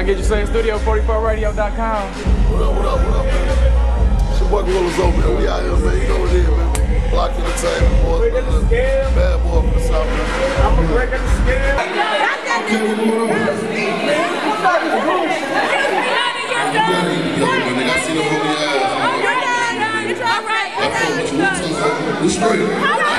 Can I get you say studio 44radio.com? What up, what up, what up, man? It's your boy Gorilla Zoe there. We out here, man. You know what it is, man. Block entertainment, boy. Bad boy from the South, man. I'm a break at the scale. Okay, what's going on? Yo, my nigga, I see them holy eyes. I fuck with you. We tough. We straight. I see